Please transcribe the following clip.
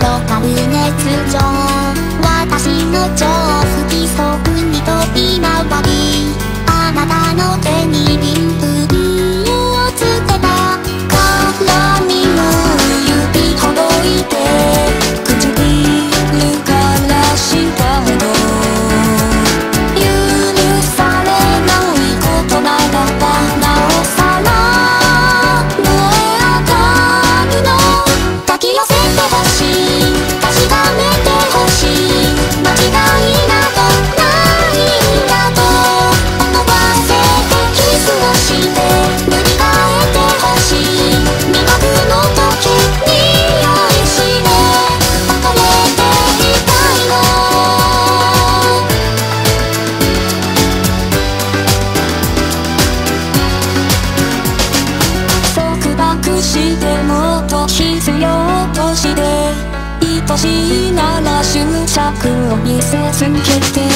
の耐熱上私の情してもっと必要として愛しいなら執着を見せ続けて